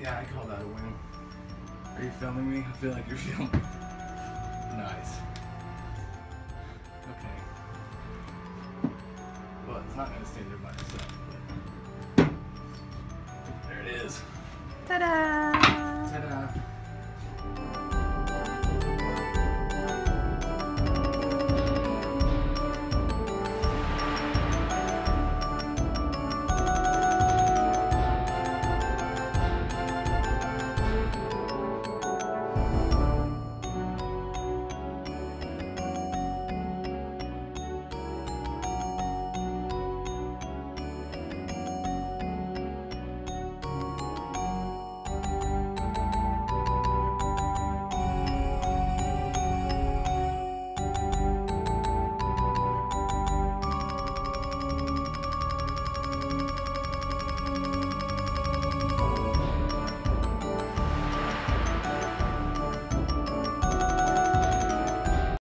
Yeah, I call that a win. Are you filming me? I feel like you're filming. Nice. Okay. Well, it's not gonna stay there by itself, but there it is. Ta-da!